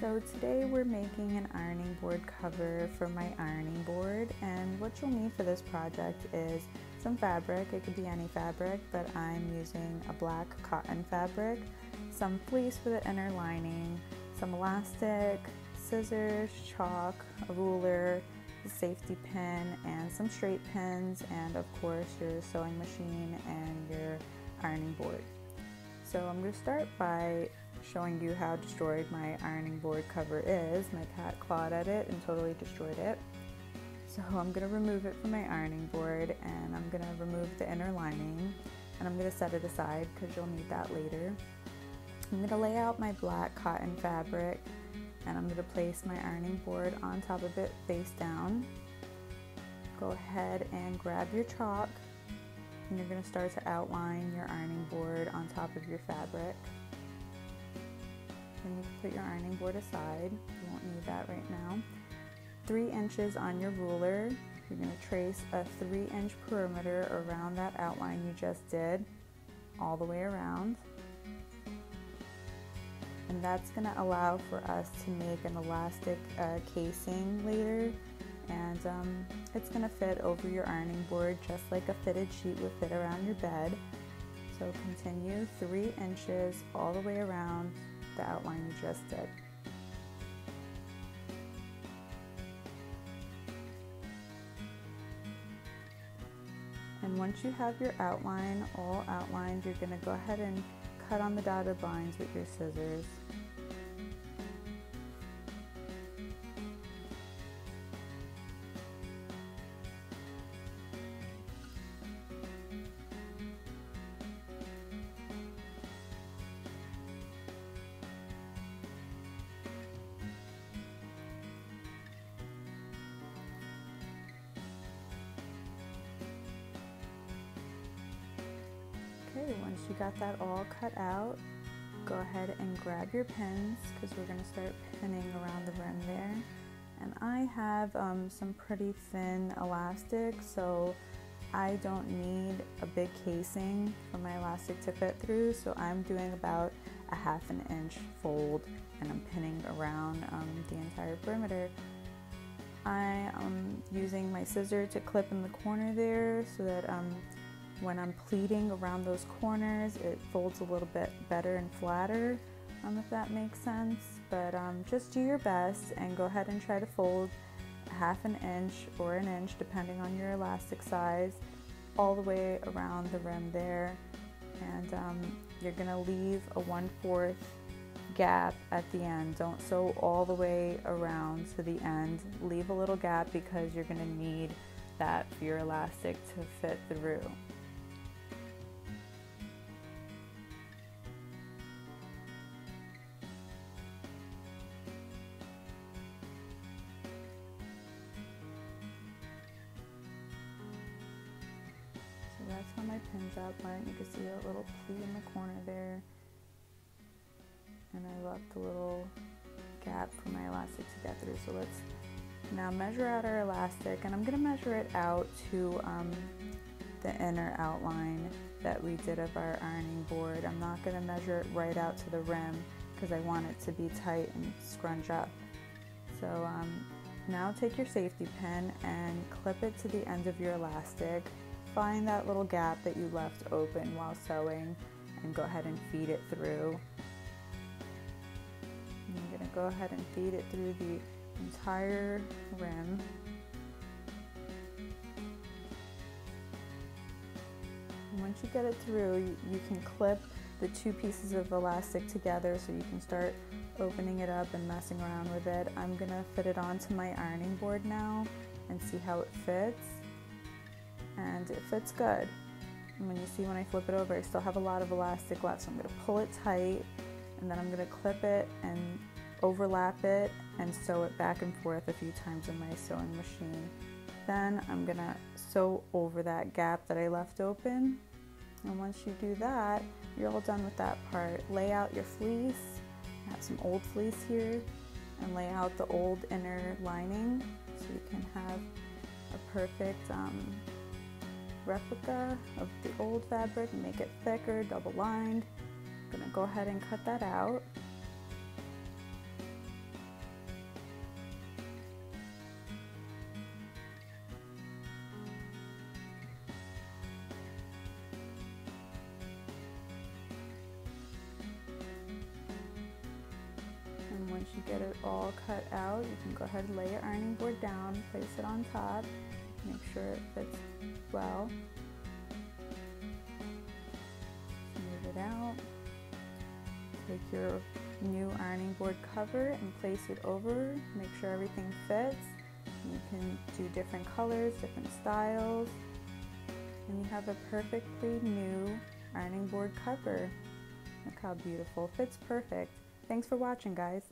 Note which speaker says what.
Speaker 1: So today we're making an ironing board cover for my ironing board and what you'll need for this project is some fabric, it could be any fabric, but I'm using a black cotton fabric, some fleece for the inner lining, some elastic, scissors, chalk, a ruler, a safety pin, and some straight pins, and of course your sewing machine and your ironing board. So I'm going to start by showing you how destroyed my ironing board cover is. My cat clawed at it and totally destroyed it. So I'm going to remove it from my ironing board and I'm going to remove the inner lining and I'm going to set it aside because you'll need that later. I'm going to lay out my black cotton fabric and I'm going to place my ironing board on top of it face down. Go ahead and grab your chalk and you're going to start to outline your ironing board on top of your fabric. Then you put your ironing board aside. You won't need that right now. Three inches on your ruler. You're going to trace a three inch perimeter around that outline you just did, all the way around. And that's going to allow for us to make an elastic uh, casing later. And um, it's going to fit over your ironing board just like a fitted sheet would fit around your bed. So continue three inches all the way around the outline you just did. And once you have your outline all outlined, you're going to go ahead and cut on the dotted lines with your scissors. Okay, once you got that all cut out, go ahead and grab your pins because we're going to start pinning around the rim there. And I have um, some pretty thin elastic, so I don't need a big casing for my elastic to fit through, so I'm doing about a half an inch fold and I'm pinning around um, the entire perimeter. I am using my scissor to clip in the corner there so that um, when I'm pleating around those corners, it folds a little bit better and flatter, um, if that makes sense. But um, just do your best and go ahead and try to fold half an inch or an inch, depending on your elastic size, all the way around the rim there. And um, you're gonna leave a 1 4th gap at the end. Don't sew all the way around to the end. Leave a little gap because you're gonna need that for your elastic to fit through. That's how my pin's outlined. You can see a little pleat in the corner there. And I left a little gap for my elastic to get through. So let's now measure out our elastic and I'm gonna measure it out to um, the inner outline that we did of our ironing board. I'm not gonna measure it right out to the rim because I want it to be tight and scrunch up. So um, now take your safety pin and clip it to the end of your elastic find that little gap that you left open while sewing and go ahead and feed it through. And you're going to go ahead and feed it through the entire rim. Once you get it through, you, you can clip the two pieces of elastic together so you can start opening it up and messing around with it. I'm going to fit it onto my ironing board now and see how it fits and it fits good. And when you see when I flip it over, I still have a lot of elastic left. So I'm gonna pull it tight and then I'm gonna clip it and overlap it and sew it back and forth a few times in my sewing machine. Then I'm gonna sew over that gap that I left open. And once you do that, you're all done with that part. Lay out your fleece. I have some old fleece here and lay out the old inner lining so you can have a perfect um, replica of the old fabric, make it thicker, double lined. I'm gonna go ahead and cut that out. And once you get it all cut out, you can go ahead and lay your ironing board down, place it on top, make sure it fits well. Smooth it out. Take your new ironing board cover and place it over, make sure everything fits. You can do different colors, different styles, and you have a perfectly new ironing board cover. Look how beautiful, fits perfect. Thanks for watching guys.